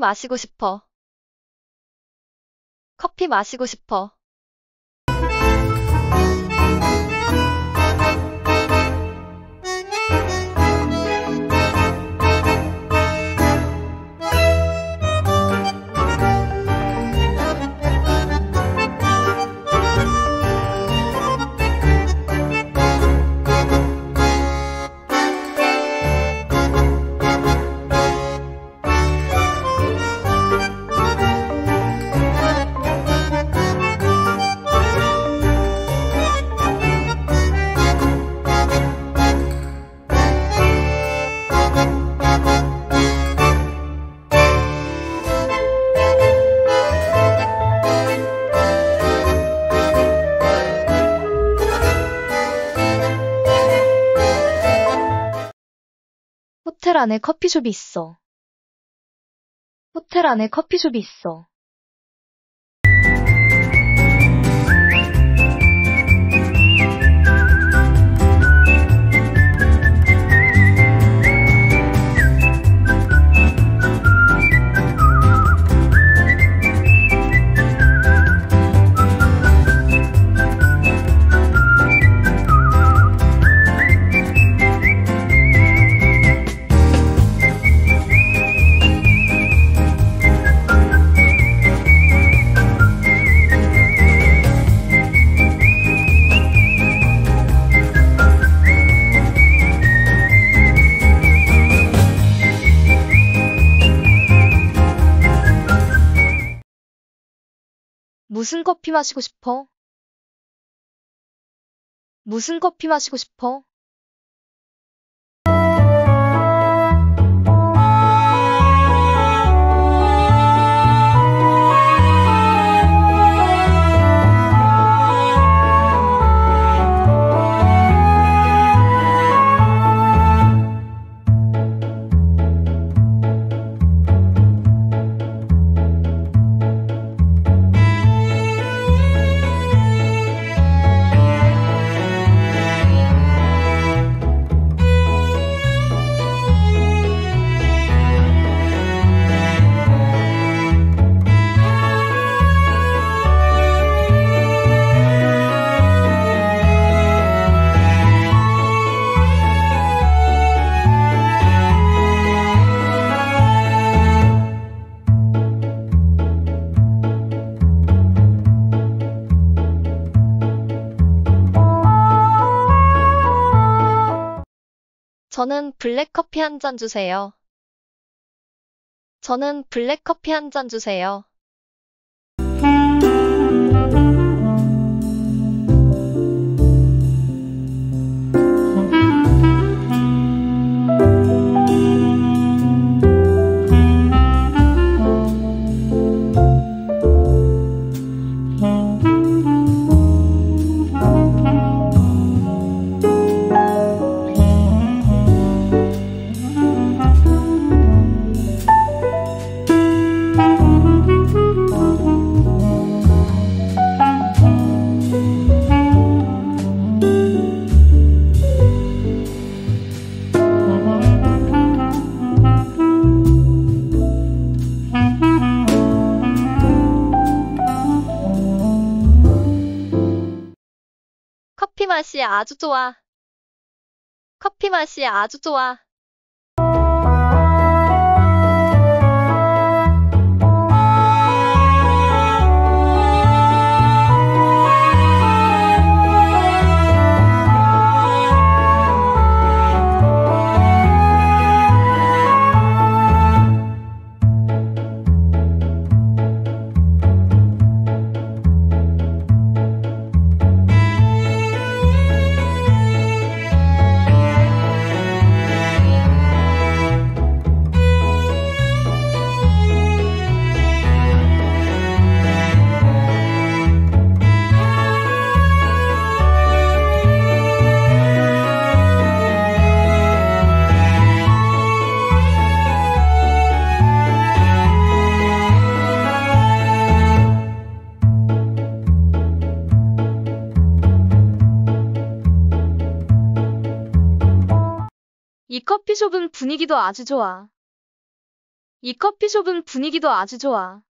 마시고 싶어. 커피 마시고 싶어. 호텔 안에 커피숍이 있어. 호텔 안에 커피숍이 있어. 무슨 커피 마시고 싶어? 무슨 커피 마시고 싶어? 저는 블랙 커피 한 잔 주세요. 저는 블랙 커피 한 잔 주세요. 맛이 아주 좋아. 커피 맛이 아주 좋아. 이 커피숍은 분위기도 아주 좋아. 이 커피숍은 분위기도 아주 좋아.